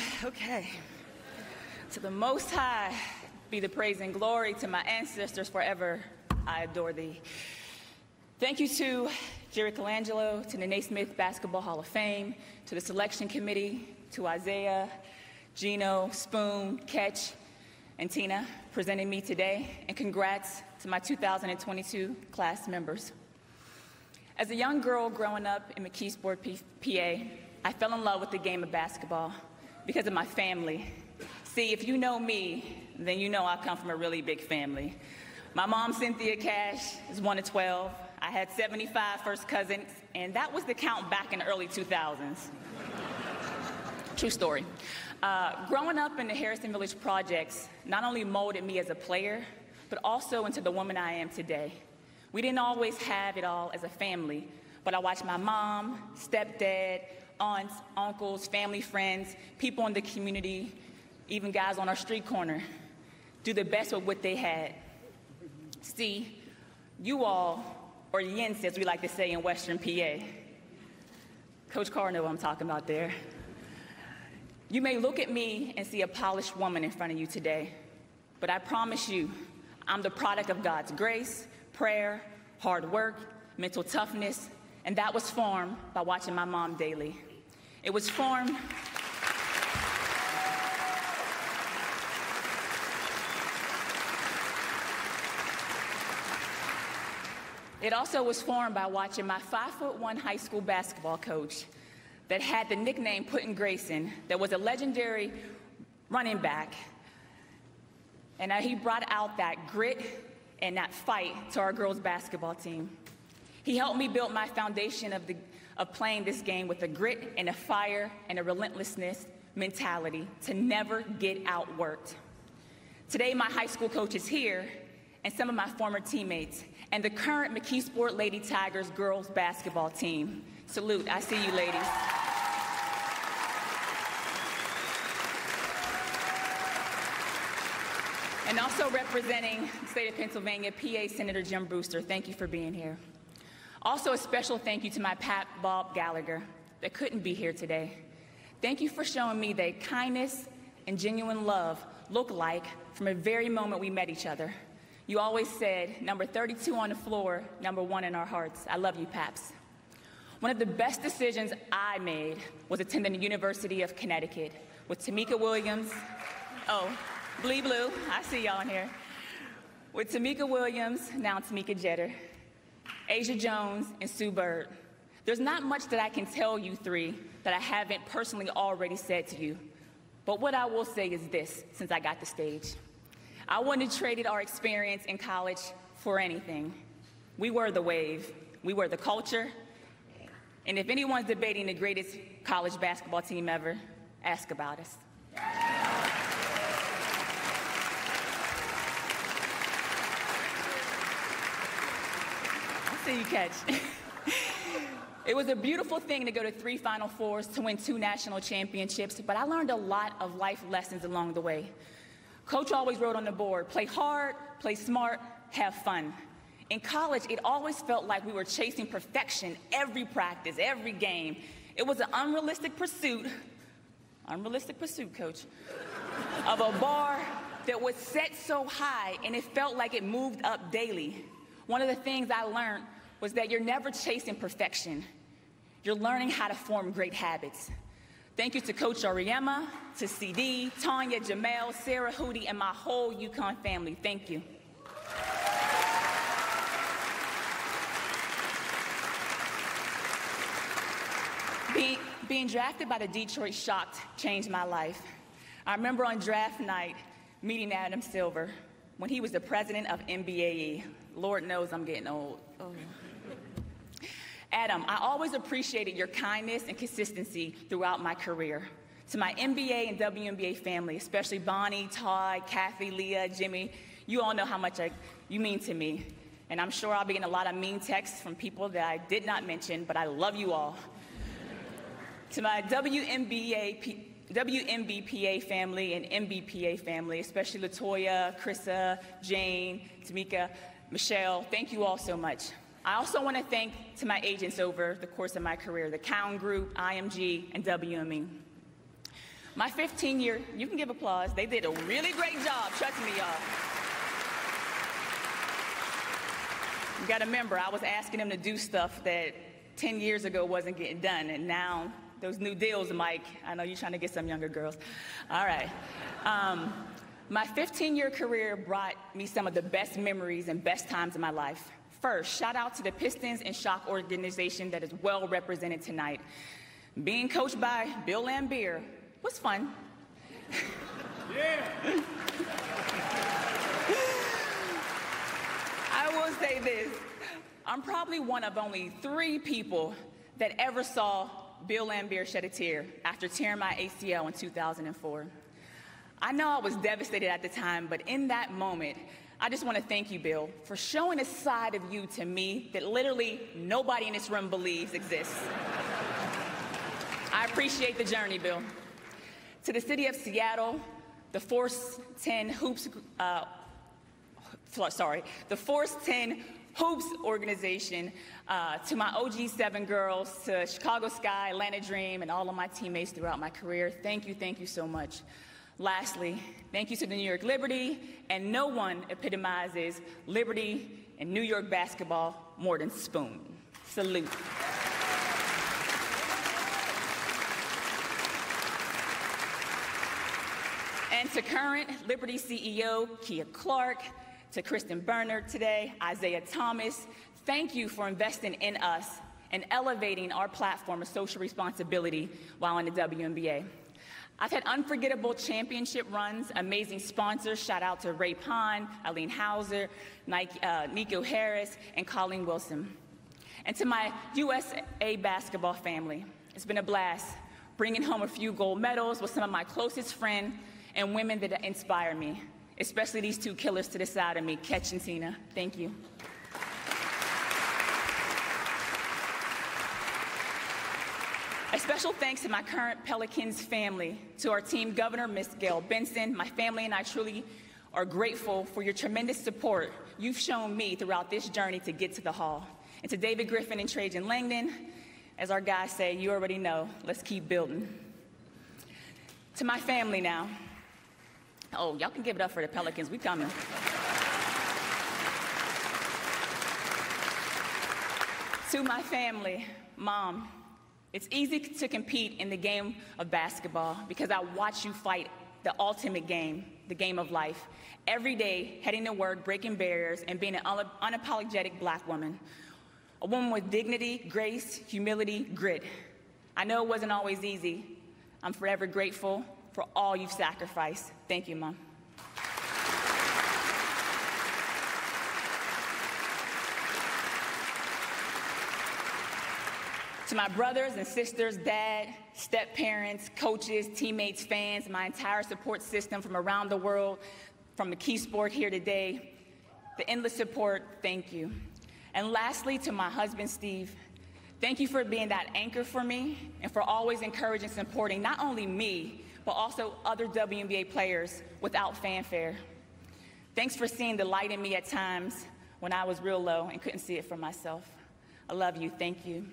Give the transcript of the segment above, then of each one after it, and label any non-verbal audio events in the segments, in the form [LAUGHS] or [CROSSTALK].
[SIGHS] okay. To the Most High be the praise and glory to my ancestors forever. I adore thee. Thank you to Jerry Colangelo, to the Naismith Basketball Hall of Fame, to the selection committee, to Isiah, Geno, Spoon, Ketch, and Tina presenting me today, and congrats to my 2022 class members. As a young girl growing up in McKeesport, PA, I fell in love with the game of basketball because of my family. See, if you know me, then you know I come from a really big family. My mom, Cynthia Cash, is one of 12. I had 75 first cousins, and that was the count back in the early 2000s. True story. Uh, growing up in the Harrison Village projects not only molded me as a player, but also into the woman I am today. We didn't always have it all as a family, but I watched my mom, stepdad, aunts, uncles, family, friends, people in the community, even guys on our street corner, do the best with what they had. See, you all, or Yens as we like to say in Western PA, Coach Carr know what I'm talking about there. You may look at me and see a polished woman in front of you today, but I promise you, I'm the product of God's grace, prayer, hard work, mental toughness, and that was formed by watching my mom daily. It was formed. It also was formed by watching my five foot one high school basketball coach that had the nickname Puddin' Grayson, that was a legendary running back. And uh, he brought out that grit and that fight to our girls basketball team. He helped me build my foundation of the of playing this game with a grit and a fire and a relentlessness mentality to never get outworked. Today, my high school coach is here, and some of my former teammates, and the current McKeesport Lady Tigers girls basketball team. Salute, I see you ladies. And also representing the state of Pennsylvania, PA Senator Jim Brewster. Thank you for being here. Also, a special thank you to my Pat Bob Gallagher that couldn't be here today. Thank you for showing me that kindness and genuine love look like from the very moment we met each other. You always said, number 32 on the floor, number one in our hearts. I love you, Paps. One of the best decisions I made was attending the University of Connecticut with Tamika Williams. Oh, Blee Blue, I see y'all in here. With Tamika Williams, now Tamika Jeter. Asjha Jones, and Sue Bird. There's not much that I can tell you three that I haven't personally already said to you. But what I will say is this since I got the stage. I wouldn't have traded our experience in college for anything. We were the wave, we were the culture. And if anyone's debating the greatest college basketball team ever, ask about us. You catch. [LAUGHS] it was a beautiful thing to go to three Final Fours to win two national championships, but I learned a lot of life lessons along the way. Coach always wrote on the board play hard, play smart, have fun. In college, it always felt like we were chasing perfection every practice, every game. It was an unrealistic pursuit, unrealistic pursuit, coach, of a bar that was set so high and it felt like it moved up daily. One of the things I learned was that you're never chasing perfection. You're learning how to form great habits. Thank you to Coach Auriemma, to CD, Tonya, Jamelle, Sarah Hootie, and my whole UConn family. Thank you. Being, being drafted by the Detroit Shock changed my life. I remember on draft night meeting Adam Silver when he was the president of NBAE. Lord knows I'm getting old. Oh. Adam, I always appreciated your kindness and consistency throughout my career. To my NBA and WNBA family, especially Bonnie, Todd, Kathy, Leah, Jimmy, you all know how much I, you mean to me. And I'm sure I'll be getting a lot of mean texts from people that I did not mention, but I love you all. [LAUGHS] to my WNBA, WNBPA family and NBPA family, especially Latoya, Krissa, Jane, Tamika, Michelle, thank you all so much. I also want to thank to my agents over the course of my career, the Cowan Group, IMG, and WME. My 15 year, you can give applause. They did a really great job, trust me, y'all. You gotta remember, I was asking them to do stuff that 10 years ago wasn't getting done, and now those new deals, Mike, I know you're trying to get some younger girls. All right. Um, my 15 year career brought me some of the best memories and best times in my life. First, shout out to the Pistons and Shock organization that is well represented tonight. Being coached by Bill Laimbeer was fun. Yeah. I will say this I'm probably one of only three people that ever saw Bill Laimbeer shed a tear after tearing my ACL in 2004. I know I was devastated at the time, but in that moment, I just want to thank you, Bill, for showing a side of you to me that literally nobody in this room believes exists. I appreciate the journey, Bill. To the city of Seattle, the Force 10 Hoops, uh, sorry, the Force 10 Hoops organization, uh, to my OG7 girls, to Chicago Sky, Atlanta Dream, and all of my teammates throughout my career, thank you, thank you so much. Lastly, thank you to the New York Liberty, and no one epitomizes Liberty and New York basketball more than Spoon. Salute. And to current Liberty CEO Keia Clarke, to Kristen Bernard today, Isiah Thomas, thank you for investing in us and elevating our platform of social responsibility while in the WNBA. I've had unforgettable championship runs, amazing sponsors. Shout out to Ray Pond, Eileen Hauser, Nike, uh, Nico Harris, and Colleen Wilson. And to my USA basketball family, it's been a blast bringing home a few gold medals with some of my closest friends and women that inspire me, especially these two killers to the side of me, Ketch and Tina. Thank you. Special thanks to my current Pelicans family, to our team governor, Ms. Gayle Benson. My family and I truly are grateful for your tremendous support you've shown me throughout this journey to get to the Hall. And to David Griffin and Trajan Langdon, as our guys say, you already know, let's keep building. To my family now. Oh, y'all can give it up for the Pelicans. We coming. to my family, mom, it's easy to compete in the game of basketball because I watch you fight the ultimate game, the game of life, every day, heading to work, breaking barriers, and being an unapologetic black woman. A woman with dignity, grace, humility, grit. I know it wasn't always easy. I'm forever grateful for all you've sacrificed. Thank you, Mom. To my brothers and sisters, dad, step parents, coaches, teammates, fans, my entire support system from around the world, from the Key Sport here today, the endless support, thank you. And lastly, to my husband, Steve, thank you for being that anchor for me and for always encouraging and supporting not only me, but also other WNBA players without fanfare. Thanks for seeing the light in me at times when I was real low and couldn't see it for myself. I love you. Thank you.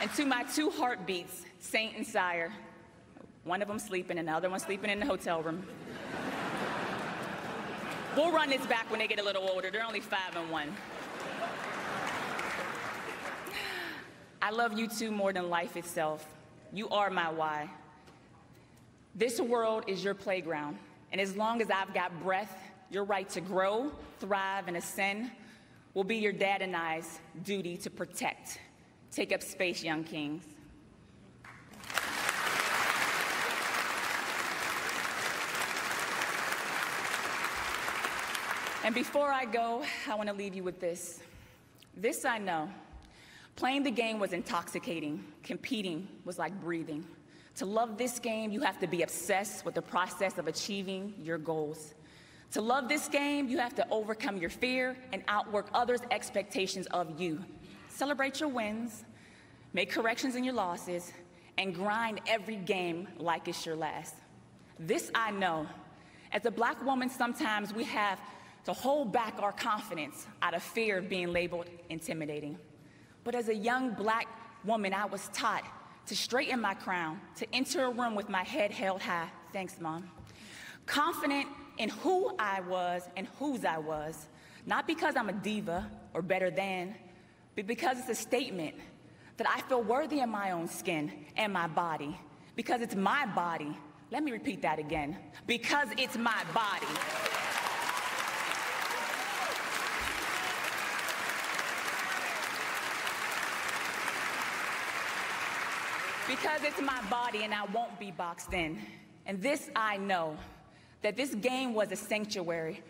And to my two heartbeats, Saint and Sire, one of them sleeping and the other one sleeping in the hotel room. we'll run this back when they get a little older. They're only five and one. I love you two more than life itself. You are my why. This world is your playground, and as long as I've got breath, your right to grow, thrive, and ascend will be your dad and I's duty to protect. Take up space, young kings. And before I go, I want to leave you with this. This I know. Playing the game was intoxicating. Competing was like breathing. To love this game, you have to be obsessed with the process of achieving your goals. To love this game, you have to overcome your fear and outwork others' expectations of you. Celebrate your wins, make corrections in your losses, and grind every game like it's your last. This I know. As a black woman, sometimes we have to hold back our confidence out of fear of being labeled intimidating. But as a young black woman, I was taught to straighten my crown, to enter a room with my head held high. Thanks, Mom. Confident in who I was and whose I was, not because I'm a diva or better than, but because it's a statement that I feel worthy in my own skin and my body, because it's my body. Let me repeat that again. Because it's my body. because it's my body and I won't be boxed in. And this I know that this game was a sanctuary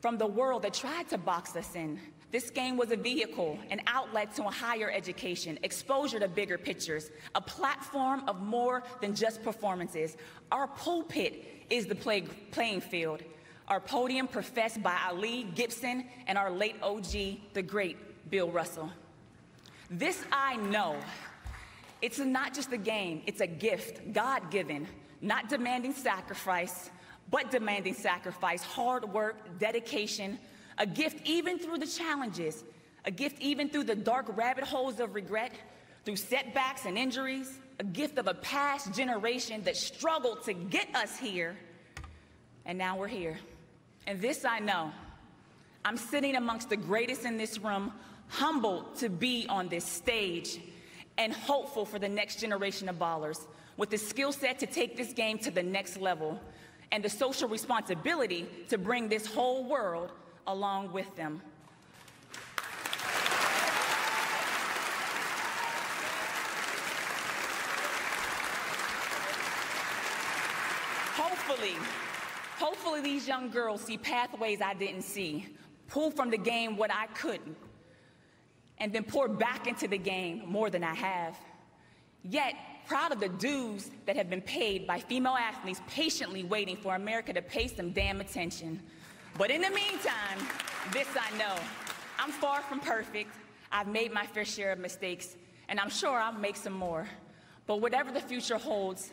from the world that tried to box us in. This game was a vehicle, an outlet to a higher education, exposure to bigger pictures, a platform of more than just performances. Our pulpit is the play, playing field. Our podium professed by Ali Gibson and our late OG, the great Bill Russell. This I know it's not just a game, it's a gift, God given, not demanding sacrifice, but demanding sacrifice, hard work, dedication, a gift even through the challenges, a gift even through the dark rabbit holes of regret, through setbacks and injuries, a gift of a past generation that struggled to get us here. And now we're here. And this I know. I'm sitting amongst the greatest in this room, humbled to be on this stage and hopeful for the next generation of ballers with the skill set to take this game to the next level and the social responsibility to bring this whole world along with them. Hopefully, hopefully these young girls see pathways I didn't see, pull from the game what I couldn't, and then pour back into the game more than I have. Yet, proud of the dues that have been paid by female athletes patiently waiting for America to pay some damn attention. But in the meantime, this I know I'm far from perfect. I've made my fair share of mistakes, and I'm sure I'll make some more. But whatever the future holds,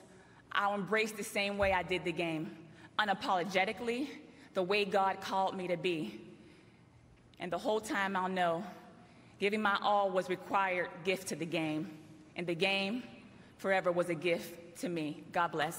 I'll embrace the same way I did the game, unapologetically, the way God called me to be. And the whole time I'll know Giving my all was required gift to the game, and the game forever was a gift to me. God bless.